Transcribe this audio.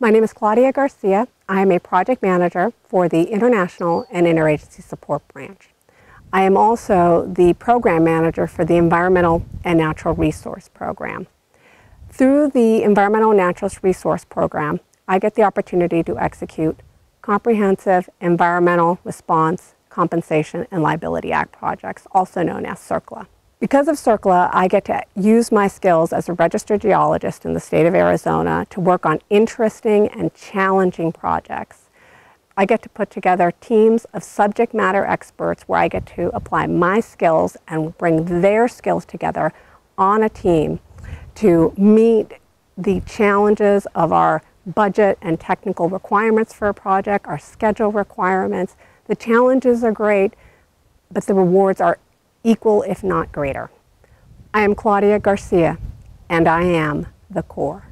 My name is Claudia Garcia. I am a project manager for the International and Interagency Support Branch. I am also the program manager for the Environmental and Natural Resource Program. Through the Environmental and Natural Resource Program, I get the opportunity to execute comprehensive environmental response, compensation, and liability act projects, also known as CERCLA. Because of CERCLA, I get to use my skills as a registered geologist in the state of Arizona to work on interesting and challenging projects. I get to put together teams of subject matter experts where I get to apply my skills and bring their skills together on a team to meet the challenges of our budget and technical requirements for a project, our schedule requirements. The challenges are great, but the rewards are equal, if not greater. I am Claudia Garcia, and I am the Corps.